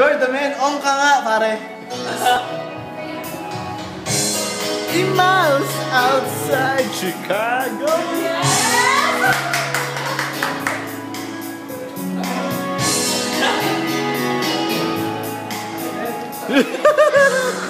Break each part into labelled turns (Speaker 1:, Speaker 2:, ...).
Speaker 1: You're the man. Ong ka nga, pare. miles outside Chicago. Yeah.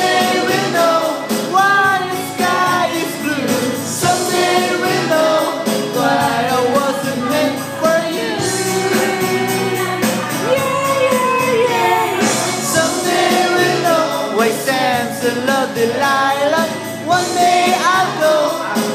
Speaker 1: The love Delilah. One day I'll go.